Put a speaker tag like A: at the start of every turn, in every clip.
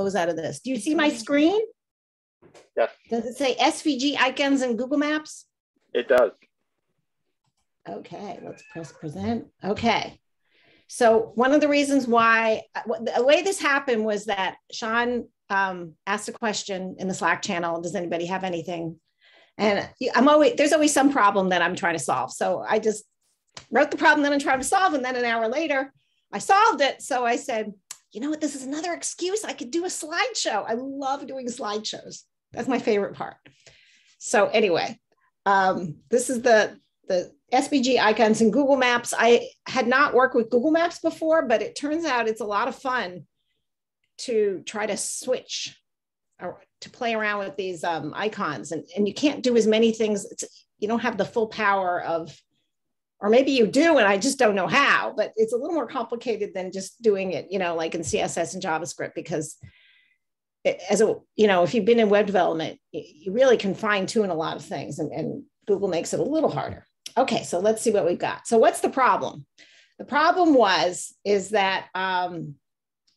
A: close out of this. Do you see my screen?
B: Yes.
A: Does it say SVG icons in Google Maps?
B: It does.
A: Okay, let's press present. Okay. So one of the reasons why the way this happened was that Sean um, asked a question in the Slack channel. Does anybody have anything? And I'm always there's always some problem that I'm trying to solve. So I just wrote the problem that I'm trying to solve, and then an hour later, I solved it. So I said, you know what? This is another excuse. I could do a slideshow. I love doing slideshows. That's my favorite part. So anyway, um, this is the the SVG icons in Google Maps. I had not worked with Google Maps before, but it turns out it's a lot of fun to try to switch or to play around with these um, icons. And, and you can't do as many things. It's, you don't have the full power of, or maybe you do, and I just don't know how, but it's a little more complicated than just doing it, you know, like in CSS and JavaScript, because it, as a, you know, if you've been in web development, you really can fine tune a lot of things and, and Google makes it a little harder. Okay, so let's see what we've got. So what's the problem? The problem was, is that, um,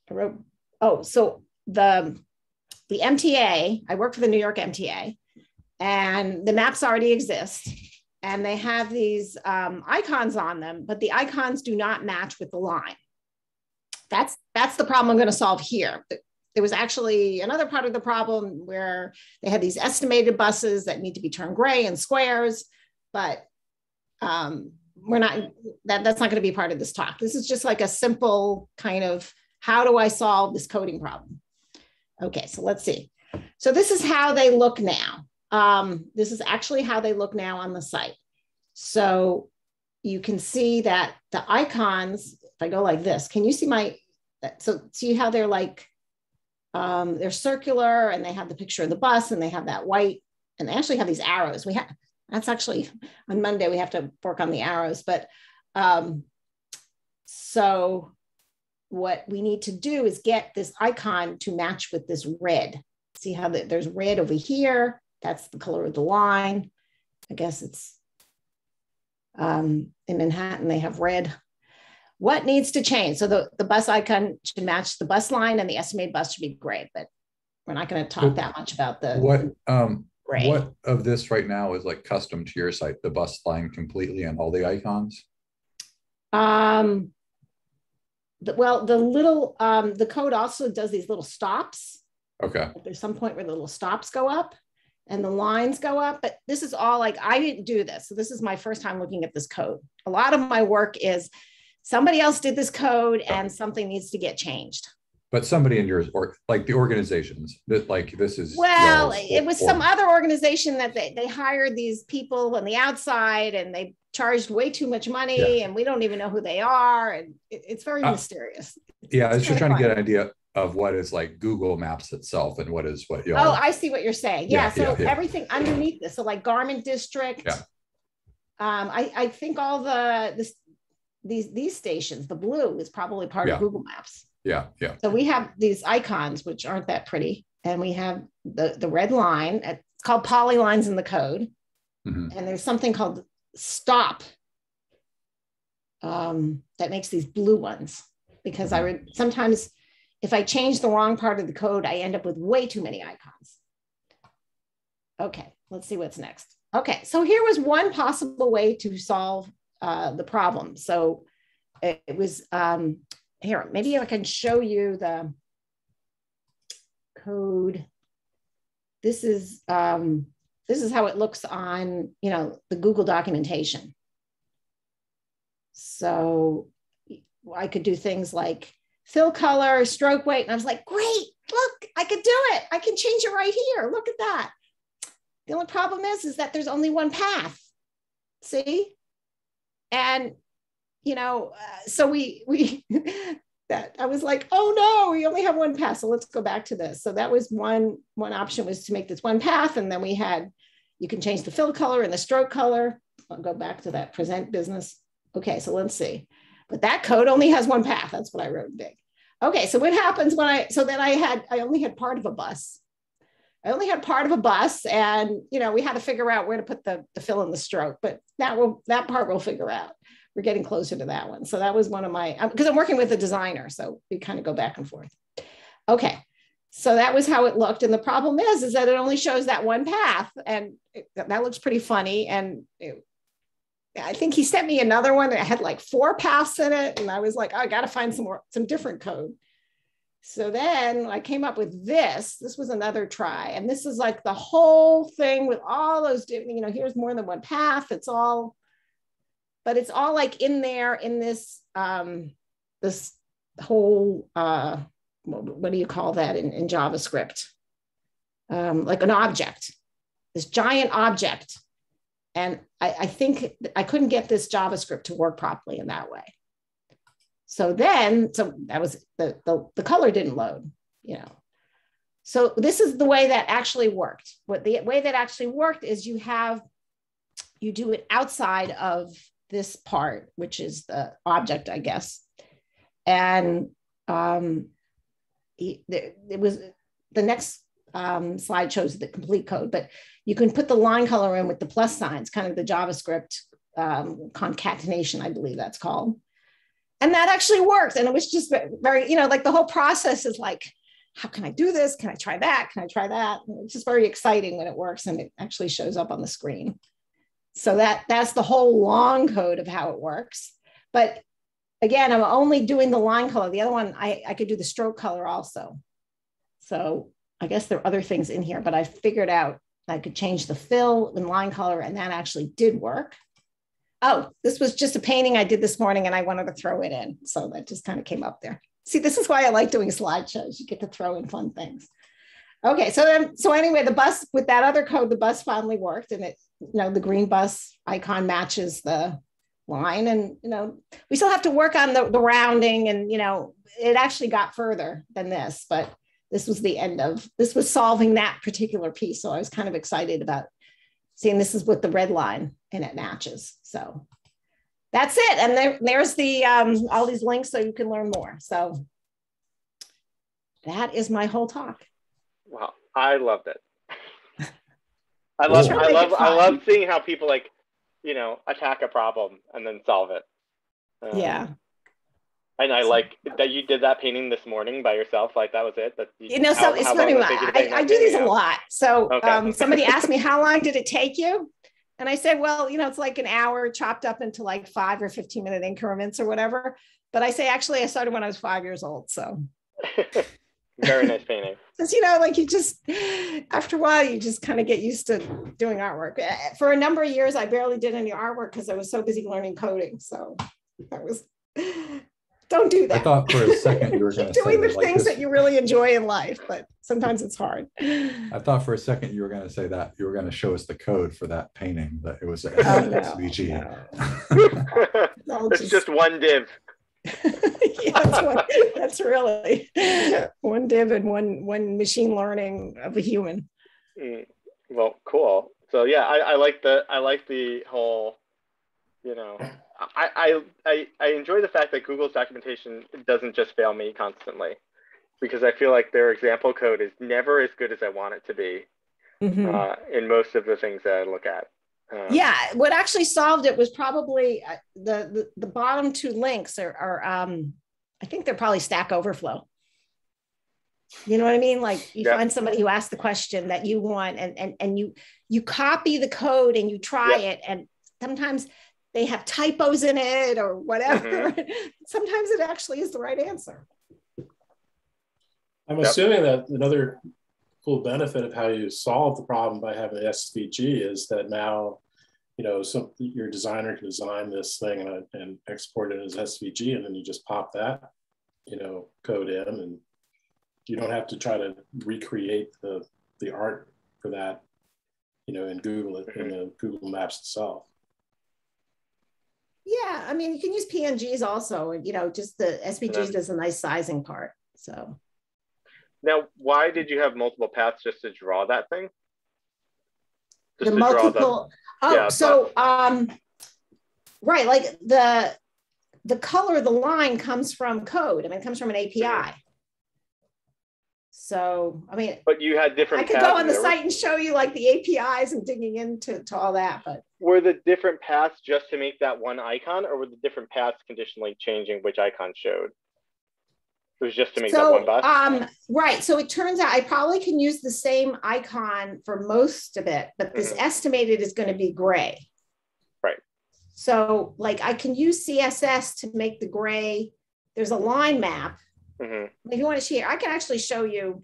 A: I wrote, oh, so the, the MTA, I work for the New York MTA and the maps already exist and they have these um, icons on them, but the icons do not match with the line. That's, that's the problem I'm gonna solve here. There was actually another part of the problem where they had these estimated buses that need to be turned gray and squares, but um, we're not that that's not going to be part of this talk. This is just like a simple kind of how do I solve this coding problem? Okay, so let's see. So this is how they look now. Um, this is actually how they look now on the site. So you can see that the icons, if I go like this, can you see my, so see how they're like, um, they're circular and they have the picture of the bus and they have that white, and they actually have these arrows. We have, that's actually on Monday, we have to work on the arrows. But um, so what we need to do is get this icon to match with this red. See how the, there's red over here. That's the color of the line. I guess it's um, in Manhattan, they have red. What needs to change? So the, the bus icon should match the bus line and the estimated bus should be gray, but we're not going to talk that much about the
C: what um Right. What of this right now is like custom to your site, the bus line completely and all the icons?
A: Um, the, well, the little, um, the code also does these little stops.
C: Okay.
A: There's some point where the little stops go up and the lines go up, but this is all like, I didn't do this. So this is my first time looking at this code. A lot of my work is somebody else did this code and something needs to get changed
C: but somebody in yours or like the organizations that like this is
A: well it was some other organization that they, they hired these people on the outside and they charged way too much money yeah. and we don't even know who they are and it, it's very uh, mysterious
C: yeah it's i was just trying fun. to get an idea of what is like google maps itself and what is what you
A: oh i see what you're saying yeah, yeah so yeah, everything underneath this so like garment district
C: yeah.
A: um i i think all the this these these stations the blue is probably part of google maps
C: yeah, yeah.
A: So we have these icons, which aren't that pretty, and we have the the red line. It's called polylines in the code, mm-hmm. and there's something called stop um, that makes these blue ones. Because mm-hmm. I would sometimes, if I change the wrong part of the code, I end up with way too many icons. Okay, let's see what's next. Okay, so here was one possible way to solve uh, the problem. So it, it was um, here, maybe I can show you the code. This is, um, this is how it looks on, you know, the Google documentation. So I could do things like fill color, stroke weight. And I was like, great, look, I could do it. I can change it right here. Look at that. The only problem is, is that there's only one path. See? And you know, uh, so we we that I was like, oh no, we only have one path. So let's go back to this. So that was one one option was to make this one path, and then we had you can change the fill color and the stroke color. I'll go back to that present business. Okay, so let's see. But that code only has one path. That's what I wrote big. Okay, so what happens when I so then I had I only had part of a bus. I only had part of a bus, and you know we had to figure out where to put the, the fill and the stroke, but that will that part we'll figure out we're getting closer to that one. So that was one of my, um, because I'm working with a designer. So we kind of go back and forth. Okay. so that was how it looked. And the problem is, is that it only shows that one path, and it, that looks pretty funny. And it, I think he sent me another one that had like four paths in it, and I was like, oh, I got to find some more, some different code. So then I came up with this. This was another try, and this is like the whole thing with all those. You know, here's more than one path. It's all, but it's all like in there in this um, this whole uh, what do you call that in, in JavaScript? Um, like an object, this giant object. And I, I think I couldn't get this JavaScript to work properly in that way. So then, so that was the, the, the color didn't load, you know. So this is the way that actually worked. What the way that actually worked is you have, you do it outside of this part, which is the object, I guess. And um, it was the next um, slide shows the complete code, but you can put the line color in with the plus signs, kind of the JavaScript um, concatenation, I believe that's called. And that actually works. And it was just very, you know, like the whole process is like, how can I do this? Can I try that? Can I try that? And it's just very exciting when it works and it actually shows up on the screen. So that that's the whole long code of how it works. But again, I'm only doing the line color. The other one, I, I could do the stroke color also. So I guess there are other things in here, but I figured out I could change the fill and line color, and that actually did work. Oh, this was just a painting I did this morning, and I wanted to throw it in. So that just kind of came up there. See, this is why I like doing slideshows. You get to throw in fun things. Okay, so then, so anyway, the bus with that other code, the bus finally worked, and it, you know, the green bus icon matches the line and you know we still have to work on the, the rounding and you know it actually got further than this but this was the end of this was solving that particular piece. So i was kind of excited about seeing this is with the red line and it matches. So that's it. And there, there's the um, all these links so you can learn more. So that is my whole talk.
B: Wow. I loved it. I love i love i love seeing how people like you know, attack a problem and then solve it.
A: Um, yeah.
B: And I like that you did that painting this morning by yourself. Like that was it. That
A: you, you know, so it's how funny. I, I do these a lot. So okay. um, somebody asked me how long did it take you, and I said, well, you know, it's like an hour chopped up into like five or fifteen minute increments or whatever. But I say actually, I started when I was five years old. So.
B: Very nice painting.
A: Because you know, like you just after a while, you just kind of get used to doing artwork. Eh, for a number of years, I barely did any artwork because I was so busy learning coding. So that was don't do that.
C: I thought for a second you were going to
A: doing the like things this. that you really enjoy in life, but sometimes it's hard.
C: I thought for a second you were going to say that you were going to show us the code for that painting that it was an oh, SVG.
B: No. it's just, just one div.
A: yeah, that's, one, that's really one div and one one machine learning of a human.
B: Mm, well, cool. So yeah, I, I like the I like the whole, you know, I, I I enjoy the fact that Google's documentation doesn't just fail me constantly, because I feel like their example code is never as good as I want it to be, mm-hmm. uh, in most of the things that I look at.
A: Uh, yeah, what actually solved it was probably uh, the, the, the bottom two links are, are um, I think they're probably Stack Overflow. You know what I mean? Like you yeah. find somebody who asks the question that you want, and and and you you copy the code and you try yeah. it, and sometimes they have typos in it or whatever. Mm-hmm. sometimes it actually is the right answer.
D: I'm yep. assuming that another cool benefit of how you solve the problem by having the SVG is that now, you know, some your designer can design this thing and, and export it as SVG, and then you just pop that, you know, code in, and you don't have to try to recreate the the art for that, you know, in Google in the Google Maps itself.
A: Yeah, I mean, you can use PNGs also, and you know, just the SVG does a nice sizing part. So
B: now, why did you have multiple paths just to draw that thing?
A: Just the multiple. Oh, yeah, so um, right, like the the color of the line comes from code. I mean, it comes from an API. So, I mean,
B: but you had different.
A: I could go on the site and show you like the APIs and digging into to all that. But
B: were the different paths just to make that one icon, or were the different paths conditionally changing which icon showed? It was just to make
A: so,
B: that one bus.
A: Um, right. So it turns out I probably can use the same icon for most of it, but this mm-hmm. estimated is going to be gray.
B: Right.
A: So like I can use CSS to make the gray. There's a line map. Mm-hmm. If you want to share, I can actually show you.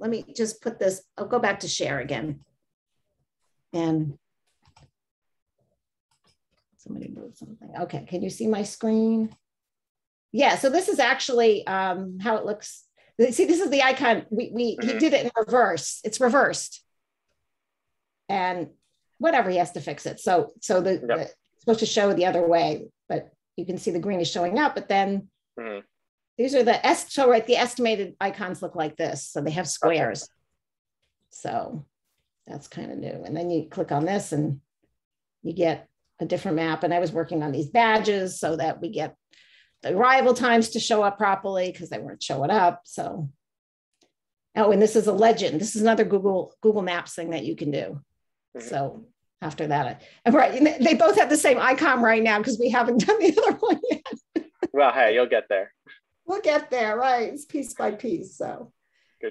A: Let me just put this. I'll go back to share again. And somebody moved something. Okay, can you see my screen? Yeah, so this is actually um, how it looks. See, this is the icon. We, we mm-hmm. he did it in reverse. It's reversed. And whatever, he has to fix it. So so the, yep. the it's supposed to show the other way, but you can see the green is showing up, but then mm-hmm. These are the est so right, the estimated icons look like this. So they have squares. Okay. So that's kind of new. And then you click on this and you get a different map. And I was working on these badges so that we get the arrival times to show up properly because they weren't showing up. So, oh, and this is a legend. This is another Google Google Maps thing that you can do. Mm-hmm. So after that, I, right, they both have the same icon right now because we haven't done the other one yet.
B: well, hey, you'll get there.
A: We'll get there, right? It's piece by piece. So.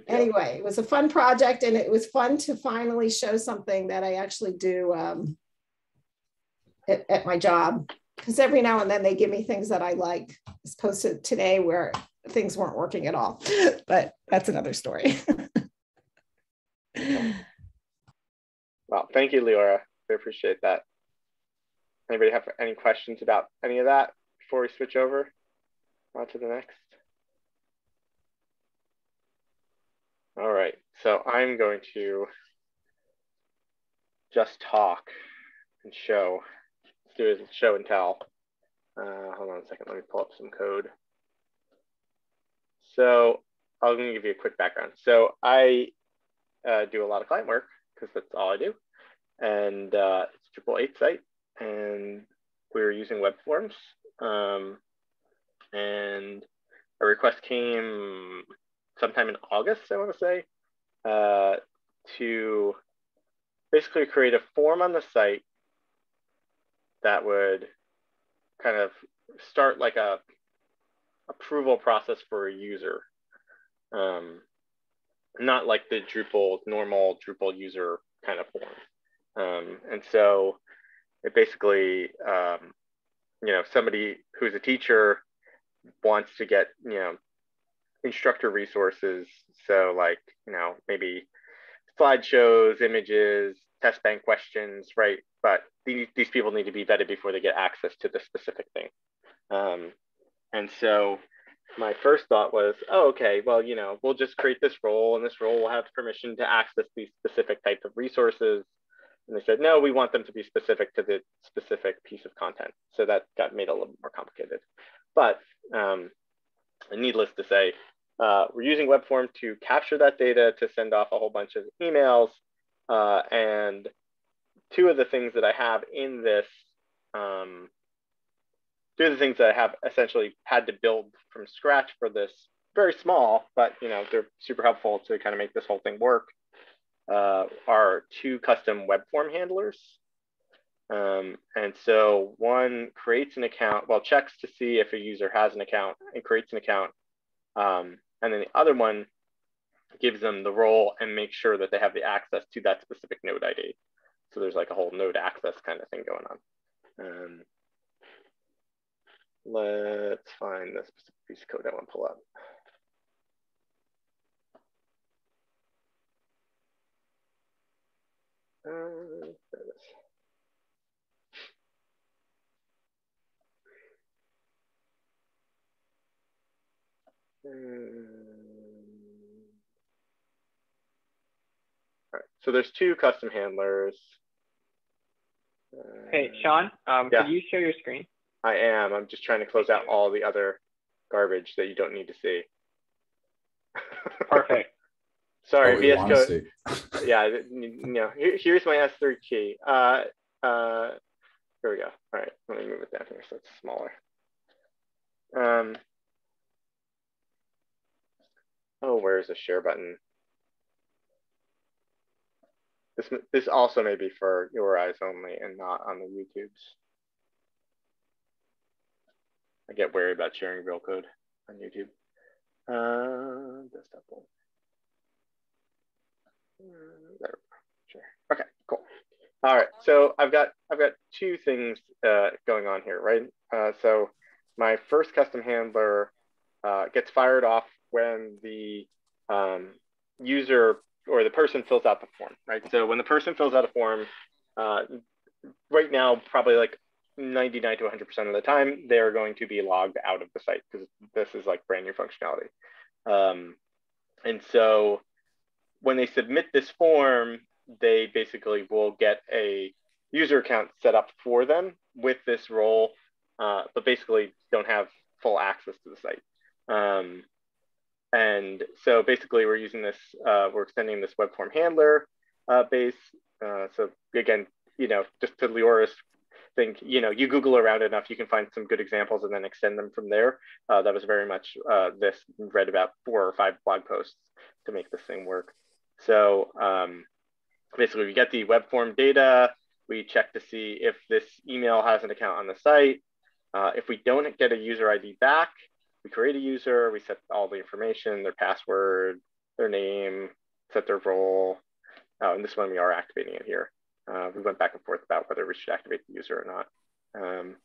A: Anyway, it was a fun project, and it was fun to finally show something that I actually do um, at, at my job because every now and then they give me things that I like, as opposed to today where things weren't working at all. But that's another story.
B: well, thank you, Leora. We appreciate that. Anybody have any questions about any of that before we switch over on to the next? All right, so I'm going to just talk and show do is show and tell. Uh, hold on a second, let me pull up some code. So I'm gonna give you a quick background. So I uh, do a lot of client work because that's all I do. And uh, it's Drupal 8 site and we were using web forms. Um, and a request came sometime in August, I wanna say, uh, to basically create a form on the site that would kind of start like a approval process for a user. Um, not like the Drupal normal Drupal user kind of form. Um, and so it basically, um, you know, somebody who's a teacher wants to get, you know, instructor resources. So like, you know, maybe slideshows, images, test bank questions, right? But these, these people need to be vetted before they get access to the specific thing. Um, and so my first thought was, oh, okay, well, you know, we'll just create this role and this role will have permission to access these specific types of resources. And they said, no, we want them to be specific to the specific piece of content. So that got made a little more complicated. But um, needless to say, uh, we're using WebForm to capture that data to send off a whole bunch of emails uh, and two of the things that I have in this, um, two of the things that I have essentially had to build from scratch for this, very small, but you know they're super helpful to kind of make this whole thing work. Uh, are two custom web form handlers. Um, and so one creates an account, well, checks to see if a user has an account and creates an account. Um, and then the other one gives them the role and makes sure that they have the access to that specific node ID. So there's like a whole node access kind of thing going on. Um, let's find the specific piece of code I want to pull up. Uh, there it is. Um, So there's two custom handlers.
E: Hey, Sean, um, yeah. could you share your screen?
B: I am. I'm just trying to close out all the other garbage that you don't need to see.
E: Perfect.
B: Sorry, VS Code. yeah, you know, here, here's my S3 key. Uh, uh, here we go. All right, let me move it down here so it's smaller. Um, oh, where's the share button? This, this also may be for your eyes only and not on the YouTubes. I get worried about sharing real code on YouTube. Uh, desktop one. There. Sure. Okay, cool. All right, so I've got I've got two things uh, going on here, right? Uh, so my first custom handler uh, gets fired off when the um, user or the person fills out the form, right? So when the person fills out a form, uh, right now, probably like 99 to 100% of the time, they're going to be logged out of the site because this is like brand new functionality. Um, and so when they submit this form, they basically will get a user account set up for them with this role, uh, but basically don't have full access to the site. Um, and so basically we're using this, uh, we're extending this web form handler uh, base. Uh, so again, you know, just to Leora's think, you know, you Google around enough, you can find some good examples and then extend them from there. Uh, that was very much uh, this, read about four or five blog posts to make this thing work. So um, basically we get the web form data, we check to see if this email has an account on the site. Uh, if we don't get a user ID back, we create a user, we set all the information, their password, their name, set their role. Oh, and this one we are activating it here. Uh, we went back and forth about whether we should activate the user or not um,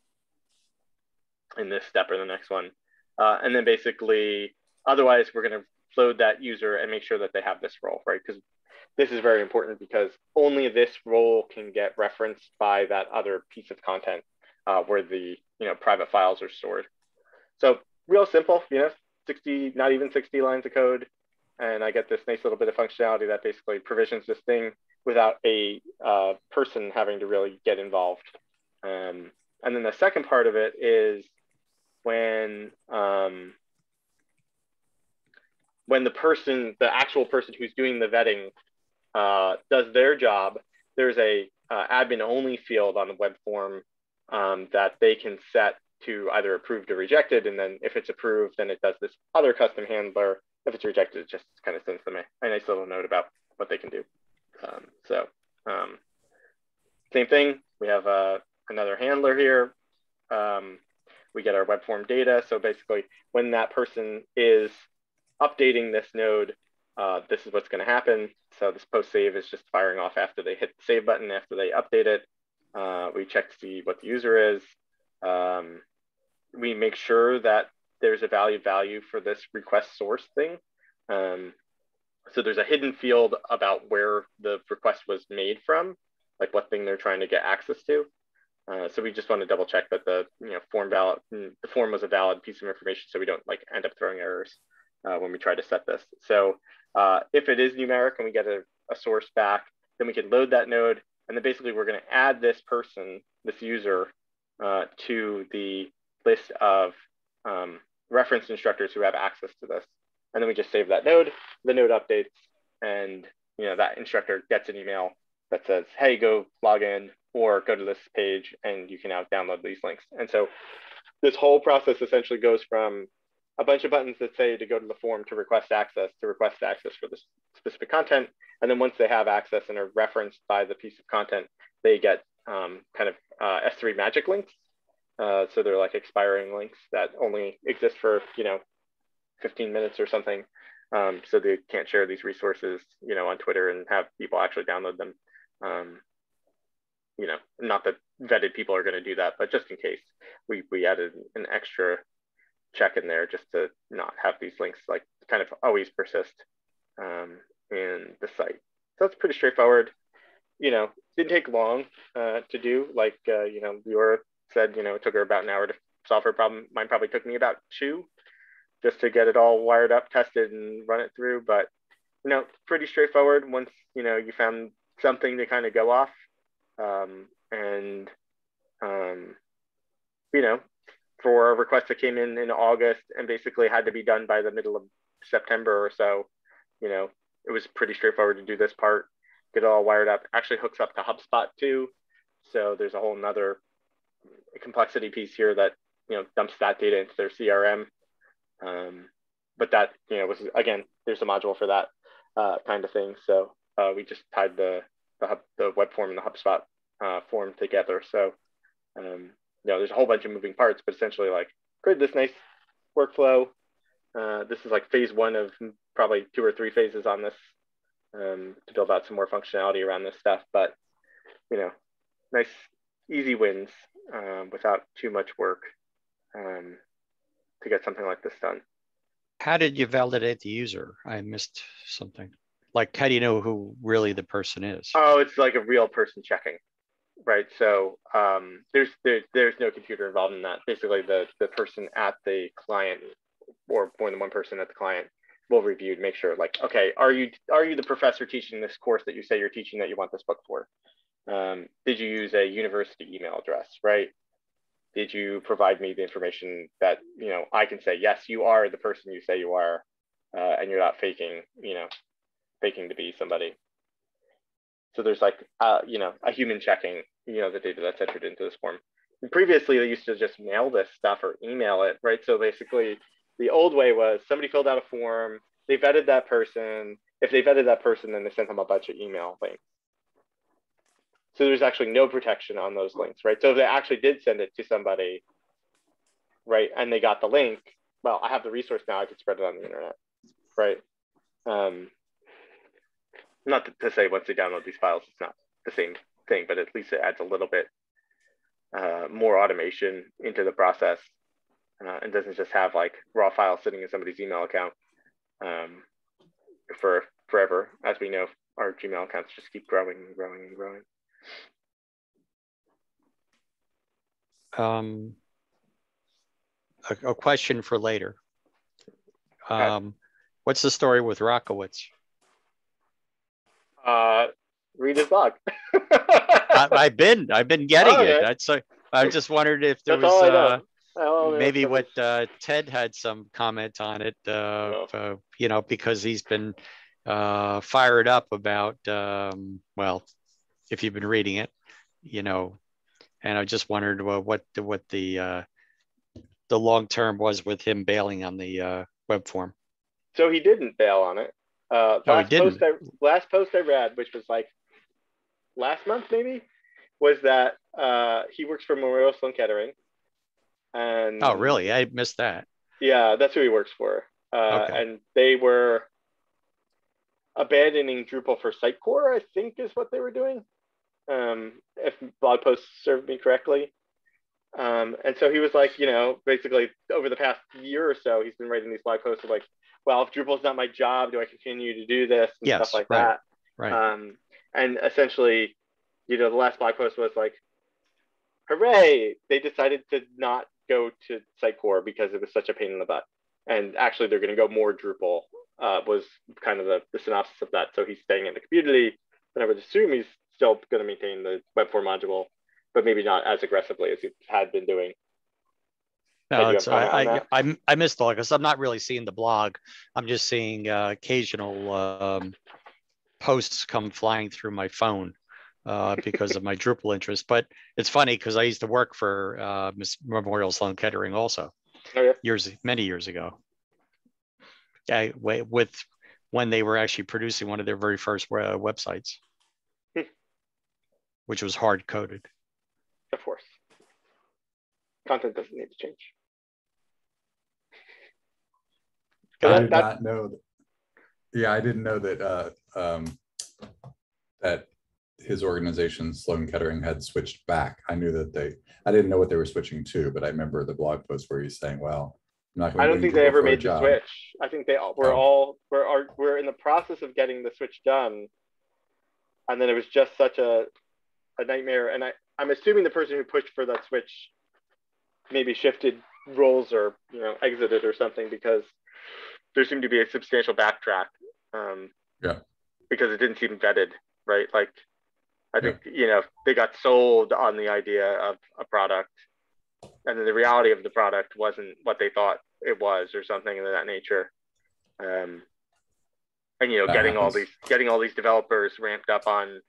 B: in this step or the next one. Uh, and then basically, otherwise we're gonna load that user and make sure that they have this role, right? Because this is very important because only this role can get referenced by that other piece of content uh, where the you know private files are stored. So real simple, you know, 60, not even 60 lines of code. And I get this nice little bit of functionality that basically provisions this thing without a uh, person having to really get involved. Um, and then the second part of it is when um, when the person, the actual person who's doing the vetting, uh, does their job, there's a uh, admin only field on the web form um, that they can set to either approved or rejected. And then if it's approved, then it does this other custom handler. If it's rejected, it just kind of sends them a, a nice little note about what they can do. Um, so um, same thing, we have uh, another handler here. Um, we get our web form data. So basically when that person is updating this node, uh, this is what's gonna happen. So this post save is just firing off after they hit the save button, after they update it. Uh, we check to see what the user is. Um, we make sure that there's a value value for this request source thing. Um, so there's a hidden field about where the request was made from, like what thing they're trying to get access to. Uh, so we just want to double check that the you know form valid the form was a valid piece of information, so we don't like end up throwing errors uh, when we try to set this. So uh, if it is numeric and we get a, a source back, then we can load that node, and then basically we're going to add this person, this user, uh, to the list of um, reference instructors who have access to this. And then we just save that node, the node updates, and you know that instructor gets an email that says, hey, go log in or go to this page and you can now download these links. And so this whole process essentially goes from a bunch of buttons that say to go to the form to request access to request access for this specific content. And then once they have access and are referenced by the piece of content, they get um, kind of uh, S3 magic links. Uh, so they're like expiring links that only exist for, you know, 15 minutes or something. Um, so they can't share these resources, you know, on Twitter and have people actually download them. Um, you know, not that vetted people are going to do that, but just in case, we we added an extra check in there just to not have these links like kind of always persist um, in the site. So it's pretty straightforward. You know, didn't take long uh, to do. Like uh, you know, Leora said, you know, it took her about an hour to solve her problem. Mine probably took me about two just to get it all wired up, tested, and run it through. But you know, pretty straightforward. Once you know you found something to kind of go off, um, and um, you know, for a request that came in in August and basically had to be done by the middle of September or so, you know, it was pretty straightforward to do this part, get it all wired up. Actually hooks up to HubSpot too, so there's a whole nother complexity piece here that you know dumps that data into their CRM um, but that, you know, was again, there's a module for that uh, kind of thing. So uh, we just tied the, the, hub, the web form and the HubSpot uh, form together. So, um, you know, there's a whole bunch of moving parts, but essentially like create this nice workflow, Uh, this is like phase one of probably two or three phases on this um, to build out some more functionality around this stuff. But you know, nice easy wins um, without too much work um, to get something like this done.
F: How did you validate the user? I missed something. Like, how do you know who really the person is?
B: Oh, it's like a real person checking, right? So um, there's there, there's no computer involved in that. Basically, the the person at the client or more than one person at the client will review to make sure, like, okay, are you are you the professor teaching this course that you say you're teaching that you want this book for? Um, did you use a university email address, right? Did you provide me the information that you know I can say yes, you are the person you say you are, uh, and you're not faking, you know, faking to be somebody. So there's like, uh, you know, a human checking, you know, the data that's entered into this form. And previously, they used to just mail this stuff or email it, right? So basically, the old way was somebody filled out a form, they vetted that person. If they vetted that person, then they sent them a bunch of email links. So there's actually no protection on those links, right? So if they actually did send it to somebody, right, and they got the link, well, I have the resource now, I could spread it on the internet, right? Um, not to, say once they download these files, it's not the same thing, but at least it adds a little bit uh, more automation into the process uh, and doesn't just have like raw files sitting in somebody's email account um, for forever. As we know, our Gmail accounts just keep growing and growing and growing.
F: Um, a, a question for later. Um, okay. What's the story with Rockowitz?
B: Uh, read his blog.
F: I, have been I've been getting oh, it. That's a, I just wondered if there That's was uh, oh, maybe what uh, Ted had some comment on it. Uh, oh. uh, you know, because he's been uh, fired up about um, well, if you've been reading it, you know, and I just wondered well, what the, what the uh, the long term was with him bailing on the uh, web form.
B: So he didn't bail on it. Uh, oh, last, post I, last post I read, which was like last month maybe, was that uh, he works for Memorial Sloan Kettering. And
F: oh, really? I missed that.
B: Yeah, that's who he works for. Uh, okay. And they were abandoning Drupal for Sitecore, I think is what they were doing um, if blog posts served me correctly. Um, and so he was like, you know, basically over the past year or so, he's been writing these blog posts of like, well, if Drupal's not my job, do I continue to do this and yes, stuff like right, that? Right. Um, and essentially, you know, the last blog post was like, hooray, they decided to not go to Sitecore because it was such a pain in the butt. And actually, they're going to go more Drupal, uh, was kind of the, the synopsis of that. So he's staying in the community, but I would assume he's still going to maintain the web form module, but maybe not as aggressively as you had been doing.
F: No, it's, I, I, I, I missed all because I'm not really seeing the blog. I'm just seeing uh, occasional um, posts come flying through my phone uh, because of my Drupal interest. But it's funny because I used to work for uh, Memorial Sloan Kettering also oh, yeah. years, many years ago. I, with when they were actually producing one of their very first uh, websites which was hard coded.
B: Of course. Content doesn't need to change.
C: I did not know. That, yeah, I didn't know that uh, um, that his organization, Sloan Kettering, had switched back. I knew that they. I didn't know what they were switching to, but I remember the blog post where he's saying, "Well,
B: I'm not I don't think they ever made the switch. I think they all, we're oh. all we're are, we're in the process of getting the switch done, and then it was just such a a nightmare. And I, I'm assuming the person who pushed for that switch maybe shifted roles or you know exited or something because there seemed to be a substantial backtrack. Um,
C: yeah.
B: Because it didn't seem vetted, right? Like, I think yeah. you know they got sold on the idea of a product, and then the reality of the product wasn't what they thought it was, or something of that nature. Um, and you know, that getting happens. all these getting all these developers ramped up on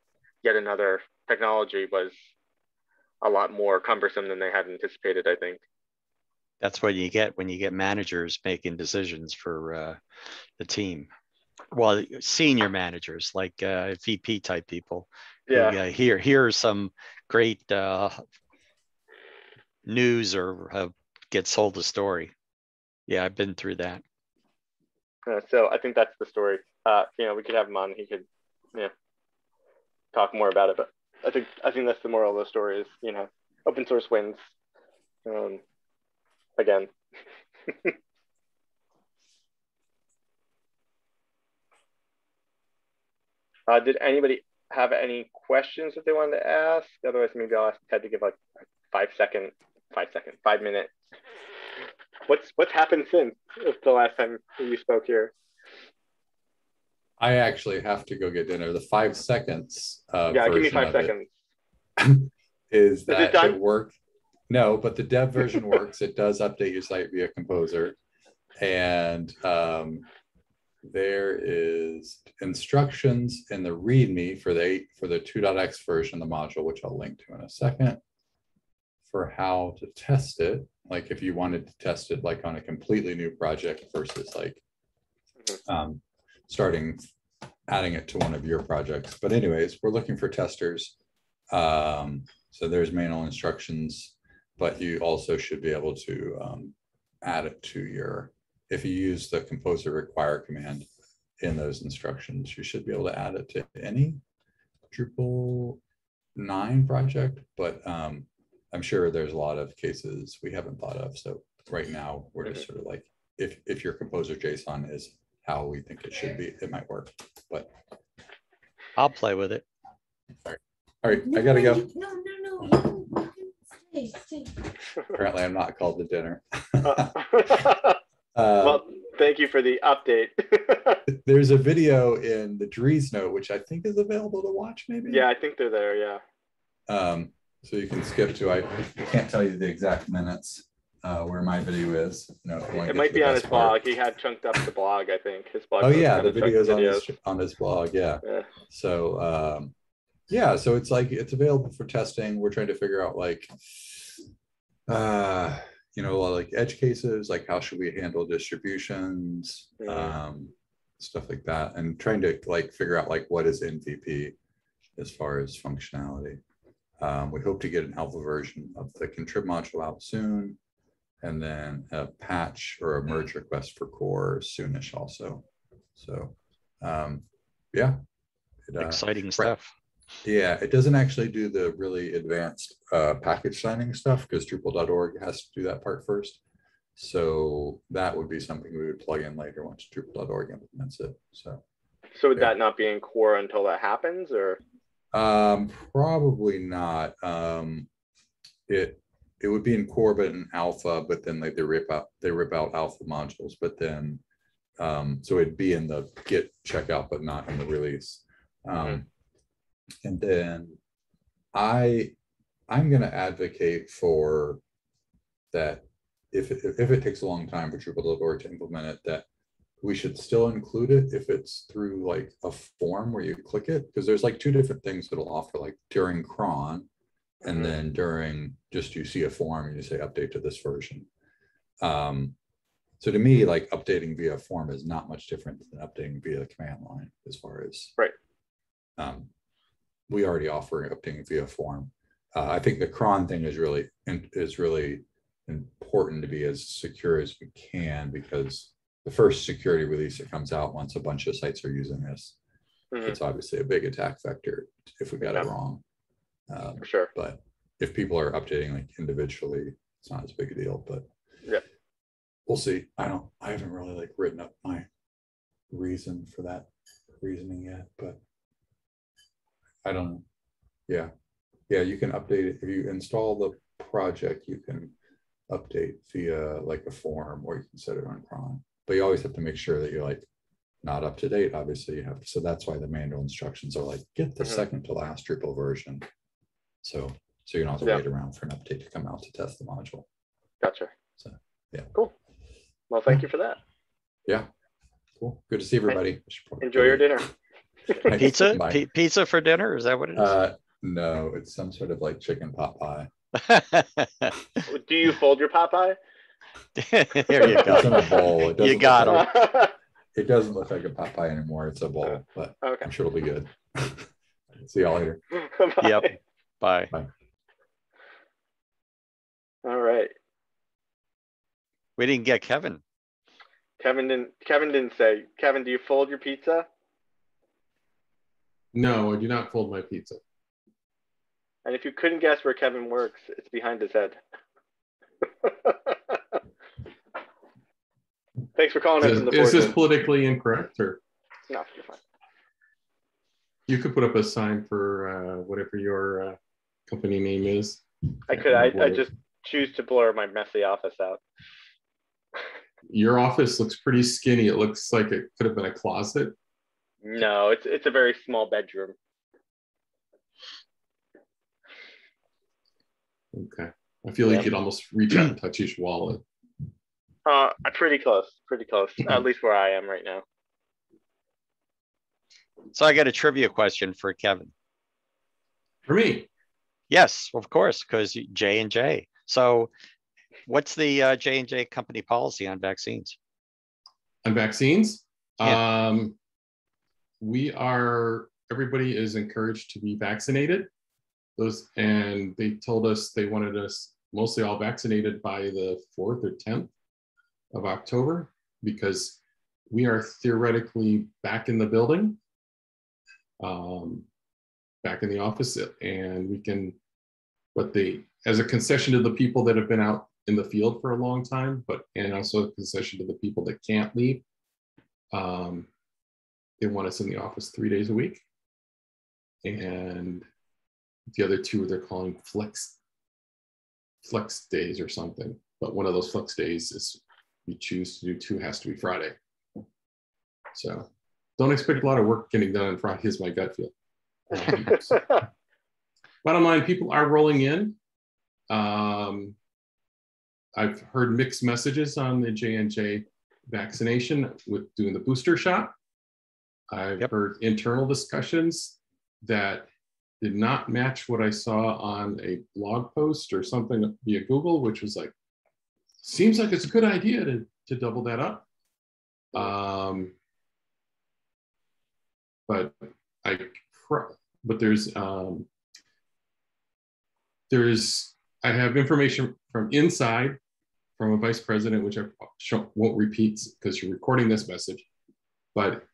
B: yet another technology was a lot more cumbersome than they had anticipated, I think.
F: That's what you get when you get managers making decisions for uh, the team. Well, senior managers like uh, VP type people.
B: Yeah.
F: Who, uh, here, here are some great uh, news or get sold a story. Yeah, I've been through that.
B: Uh, so I think that's the story. Uh, you know, we could have him on. He could, you know, talk more about it. But I think I think that's the moral of the story is you know, open source wins. Um, again. uh, did anybody have any questions that they wanted to ask? Otherwise, maybe I'll ask Ted to give like five second, five second, five minute. What's what's happened since the last time you spoke here?
C: I actually have to go get dinner. The five seconds. Uh,
B: yeah, give me five seconds.
C: is that is it, it worked? No, but the dev version works. It does update your site via Composer, and um, there is instructions in the README for the for the 2.x version of the module, which I'll link to in a second, for how to test it. Like if you wanted to test it like on a completely new project versus like mm-hmm. um, starting adding it to one of your projects. But anyways, we're looking for testers. Um, so there's manual instructions, but you also should be able to um, add it to your, if you use the composer require command in those instructions, you should be able to add it to any Drupal 9 project, but um, I'm sure there's a lot of cases we haven't thought of. So right now we're just sort of like, if, if your composer JSON is how we think it should be, it might work, but.
F: I'll play with it.
C: All right, I gotta go.
A: No, no, no. Stay, stay.
C: Apparently I'm not called to dinner.
B: Uh, well, thank you for the update.
C: there's a video in the Dries note, which I think is available to watch maybe.
B: Yeah, I think they're there, yeah.
C: Um, so you can skip to, I can't tell you the exact minutes uh, where my video is. No,
B: it might be on his blog. He had chunked up the blog, I think. His blog.
C: Oh yeah, the videos on his on his blog. Yeah. yeah. So um, yeah, so it's like it's available for testing. We're trying to figure out like, uh, you know, like edge cases, like how should we handle distributions, yeah. um, stuff like that, and trying to like figure out like what is MVP as far as functionality. Um, we hope to get an alpha version of the contrib module out soon and then a patch or a merge request for core soonish also. So um, yeah.
F: It, uh, Exciting stuff.
C: Yeah, it doesn't actually do the really advanced uh, package signing stuff because Drupal.org has to do that part first. So that would be something we would plug in later once Drupal.org implements it. So.
B: So would yeah. that not be in core until that happens, or?
C: Um, probably not. Um, it it would be in core but in alpha but then like they rip out they rip out alpha modules but then um, so it'd be in the git checkout but not in the release um, mm-hmm. and then i i'm going to advocate for that if it, if it takes a long time for Drupal.org to implement it that we should still include it if it's through like a form where you click it because there's like two different things that'll offer like during cron and mm-hmm. then during just you see a form and you say update to this version. Um, so to me, like updating via form is not much different than updating via command line as far as
B: right.
C: Um, we already offer updating via form. Uh, I think the cron thing is really is really important to be as secure as we can because the first security release that comes out once a bunch of sites are using this, mm-hmm. it's obviously a big attack vector if we got yeah. it wrong.
B: Um, For sure.
C: But if people are updating like individually, it's not as big a deal. But
B: yeah,
C: we'll see. I don't. I haven't really like written up my reason for that reasoning yet, but I don't. Yeah, yeah. You can update it if you install the project. You can update via like a form, or you can set it on cron. But you always have to make sure that you're like not up to date. Obviously, you have to. So that's why the manual instructions are like get the mm-hmm. second to last Drupal version so, so you don't have to yeah. wait around for an update to come out to test the module.
B: Gotcha.
C: So, yeah.
B: Cool. Well, thank you for that.
C: Yeah. Cool. Good to see everybody.
B: Enjoy your dinner.
F: pizza? P- pizza for dinner? Is that what it is?
C: Uh, no, it's some sort of like chicken pot pie.
B: Do you fold your pot pie?
F: there you go.
C: It's in a bowl.
F: you got
C: it. Like, it doesn't look like a pot pie anymore. It's a bowl, but okay. I'm sure it'll be good. See y'all later.
F: Yep. Bye.
C: Bye.
B: All right.
F: We didn't get Kevin.
B: Kevin didn't. Kevin didn't say. Kevin, do you fold your pizza?
G: No, I do not fold my pizza.
B: And if you couldn't guess where Kevin works, it's behind his head. Thanks for calling
G: is,
B: in.
G: Is this politically incorrect or?
B: No, you're fine.
G: You could put up a sign for uh, whatever your uh, company name is.
B: I could. I, I just choose to blur my messy office out.
G: Your office looks pretty skinny. It looks like it could have been a closet.
B: No, it's it's a very small bedroom.
G: Okay. I feel like you'd almost reach out and touch each wallet.
B: Uh, pretty close, pretty close. At least where I am right now.
F: So I got a trivia question for Kevin.
G: For me?
F: Yes, of course, because J and J. So, what's the uh, J and J company policy on vaccines?
G: On vaccines, yeah. um, we are. Everybody is encouraged to be vaccinated. Those and they told us they wanted us mostly all vaccinated by the fourth or tenth of October because we are theoretically back in the building, um, back in the office, and we can, but they, as a concession to the people that have been out in the field for a long time, but, and also a concession to the people that can't leave, um, they want us in the office three days a week. And the other two they're calling flex flex days or something. But one of those flex days is we choose to do two has to be Friday. So don't expect a lot of work getting done on Friday is my gut feel. bottom line, people are rolling in. Um, I've heard mixed messages on the J&J vaccination with doing the booster shot. I've yep. heard internal discussions that did not match what I saw on a blog post or something via Google, which was like, seems like it's a good idea to, to double that up. Um, but I, but there's, um, there's, I have information from inside from a vice president, which I won't repeat because you're recording this message, but